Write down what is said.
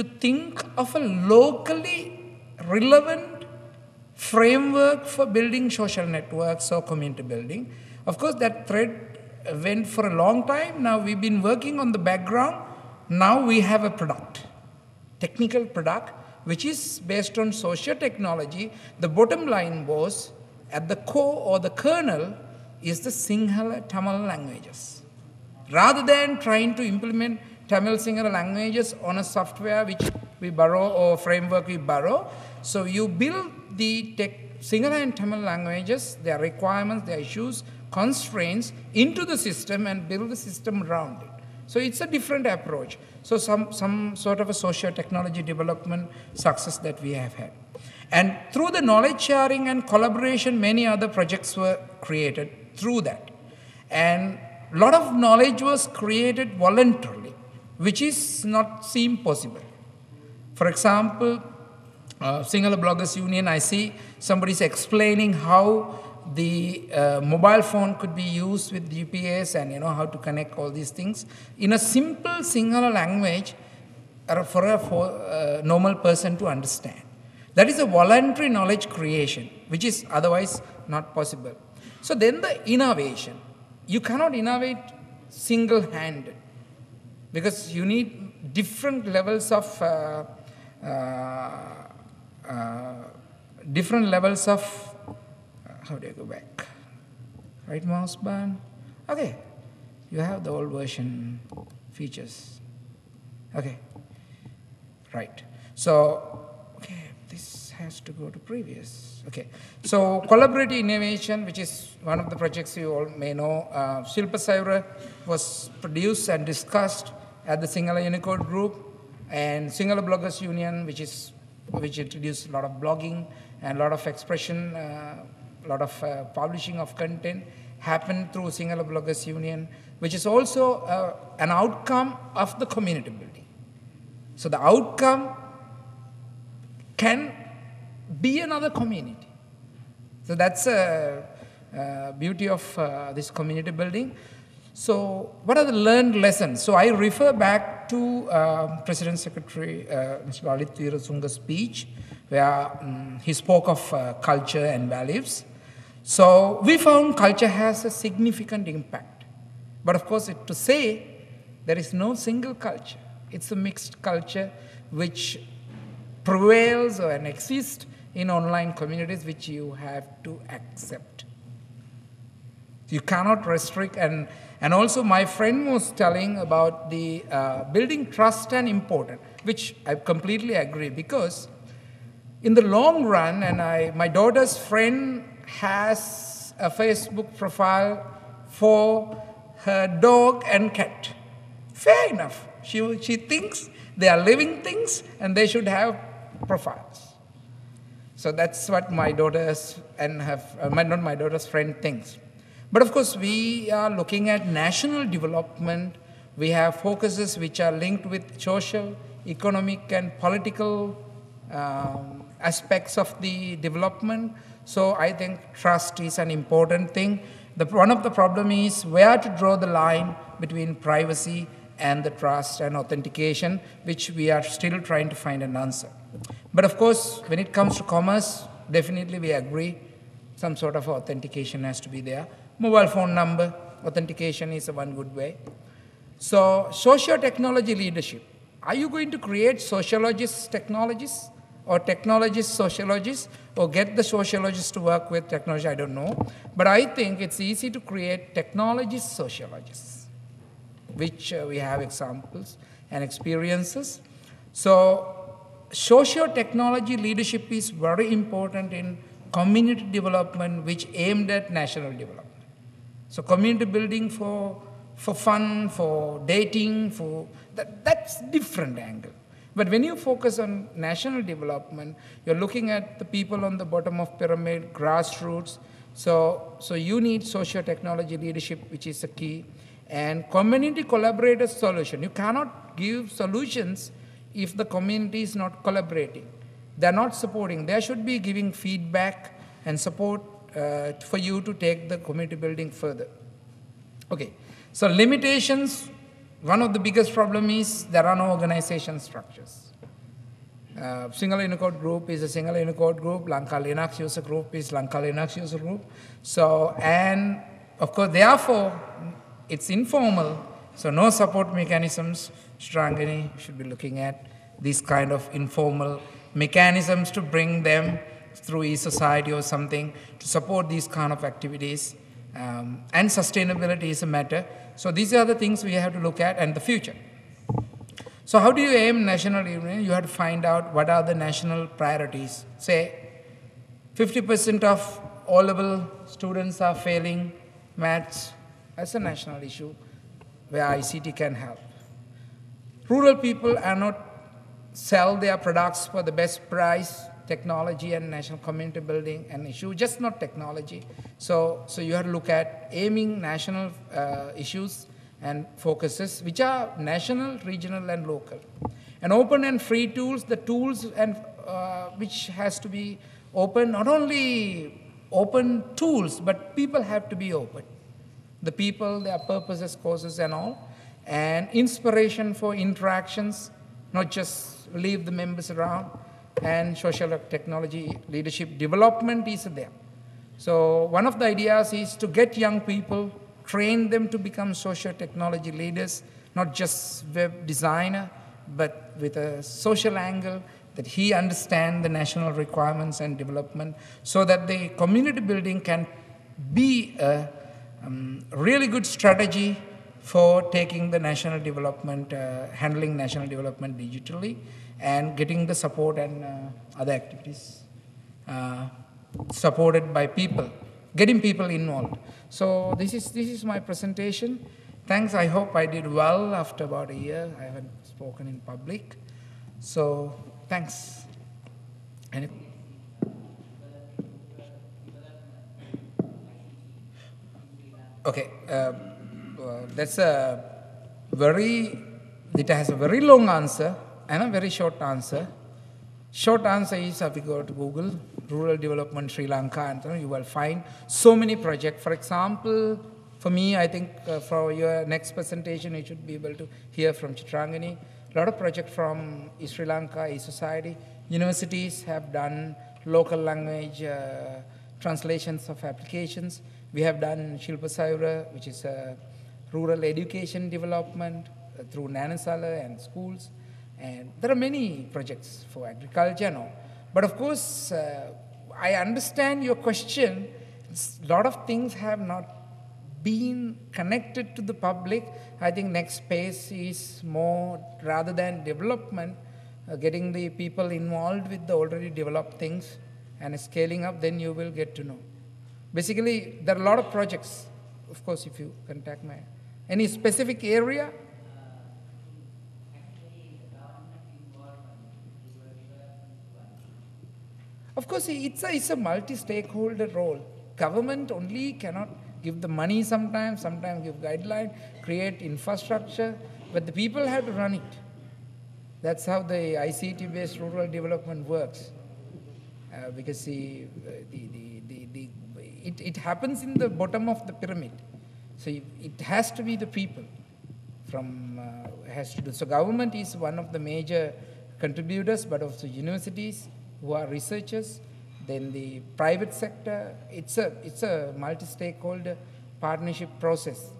to think of a locally relevant framework for building social networks or community building. Of course, that thread went for a long time. Now we've been working on the background. Now we have a product, technical product, which is based on social technology. The bottom line was at the core or the kernel is the Sinhala Tamil languages. Rather than trying to implement Tamil Sinhala languages on a software which we borrow or framework we borrow, so you build the tech, Sinhala and Tamil languages, their requirements, their issues, constraints into the system and build the system around it. So it's a different approach. So some, some sort of a social technology development success that we have had. And through the knowledge sharing and collaboration, many other projects were created through that. And a lot of knowledge was created voluntarily, which is not seem possible. For example, uh, Bloggers Union, I see somebody is explaining how the uh, mobile phone could be used with GPS and you know how to connect all these things in a simple Sinhala language for a for a normal person to understand. That is a voluntary knowledge creation, which is otherwise not possible. So then the innovation. You cannot innovate single-handed because you need different levels of uh, uh, uh, different levels of how do I go back? Right mouse button. Okay, you have the old version features. Okay, right. So, okay, this has to go to previous. Okay, so collaborative innovation, which is one of the projects you all may know, uh, Shilpa Sayura was produced and discussed at the Sinhala Unicode group and Sinhala Bloggers Union, which is which introduced a lot of blogging and a lot of expression uh, a lot of uh, publishing of content happened through Sinhala Bloggers Union, which is also uh, an outcome of the community building. So the outcome can be another community. So that's a, a beauty of uh, this community building. So what are the learned lessons? So I refer back to uh, President Secretary uh, Mr. Lalit Weeratunga's speech, where um, he spoke of uh, culture and values. So we found culture has a significant impact. But of course, it, to say there is no single culture, it's a mixed culture which prevails or exists in online communities which you have to accept. You cannot restrict, and, and also my friend was telling about the uh, building trust and important, which I completely agree because in the long run, and I, my daughter's friend has a Facebook profile for her dog and cat. Fair enough. She, she thinks they are living things and they should have profiles. So that's what my daughter's and have uh, my, not my daughter's friend thinks. But of course, we are looking at national development. We have focuses which are linked with social, economic, and political um, aspects of the development. So I think trust is an important thing. The, one of the problem is where to draw the line between privacy and the trust and authentication, which we are still trying to find an answer. But of course, when it comes to commerce, definitely we agree some sort of authentication has to be there. Mobile phone number, authentication is one good way. So, socio-technology leadership. Are you going to create sociologists, technologists? or technologists, sociologists, or get the sociologists to work with technology, I don't know. But I think it's easy to create technologists, sociologists, which uh, we have examples and experiences. So socio-technology leadership is very important in community development, which aimed at national development. So community building for, for fun, for dating, for that, that's different angle. But when you focus on national development, you're looking at the people on the bottom of pyramid, grassroots. So, so you need social technology leadership, which is the key, and community collaborative solution. You cannot give solutions if the community is not collaborating. They're not supporting. They should be giving feedback and support uh, for you to take the community building further. Okay, so limitations one of the biggest problem is there are no organization structures. Uh, Sinhala Unicode group is a Sinhala Unicode group. Lanka Linux user group is Lanka Linux user group. So, and of course, therefore, it's informal. So no support mechanisms. Chitrangani should be looking at these kind of informal mechanisms to bring them through e-society or something to support these kind of activities. Um, and sustainability is a matter. So these are the things we have to look at and the future. So how do you aim national union? You have to find out what are the national priorities. Say 50% of O level students are failing maths. That's a national issue where ICT can help. Rural people are not sell their products for the best price, technology and national community building an issue, just not technology. So, so you have to look at aiming national uh, issues and focuses, which are national, regional, and local. And open and free tools, the tools and uh, which has to be open, not only open tools, but people have to be open. The people, their purposes, causes, and all. And inspiration for interactions, not just leave the members around. And social technology leadership development is there. So one of the ideas is to get young people train them to become social technology leaders, not just web designer, but with a social angle that he understand the national requirements and development so that the community building can be a um, really good strategy for taking the national development, uh, handling national development digitally and getting the support and uh, other activities uh, supported by people getting people involved. So this is, this is my presentation. Thanks, I hope I did well after about a year. I haven't spoken in public. So thanks. Okay, uh, uh, that's a very, it has a very long answer and a very short answer. Short answer is if you go to Google, rural development Sri Lanka, and you will find so many projects. For example, for me, I think uh, for your next presentation, you should be able to hear from Chitrangani. A lot of projects from Sri Lanka, e-society. Universities have done local language uh, translations of applications. We have done Shilpa Sayura, which is a rural education development uh, through Nanasala and schools. And there are many projects for agriculture. But of course, uh, I understand your question. A lot of things have not been connected to the public. I think next phase is more, rather than development, uh, getting the people involved with the already developed things and scaling up, then you will get to know. Basically, there are a lot of projects. Of course, if you contact me. Any specific area, Of course, it's a, it's a multi-stakeholder role. Government only cannot give the money sometimes, sometimes give guideline, create infrastructure, but the people have to run it. That's how the ICT-based rural development works. Uh, because the, the, the, the, it, it happens in the bottom of the pyramid. So it has to be the people from uh, has to do. So government is one of the major contributors, but also universities, who are researchers, then the private sector. It's a, it's a multi-stakeholder partnership process.